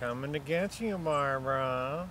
Coming to get you, Barbara.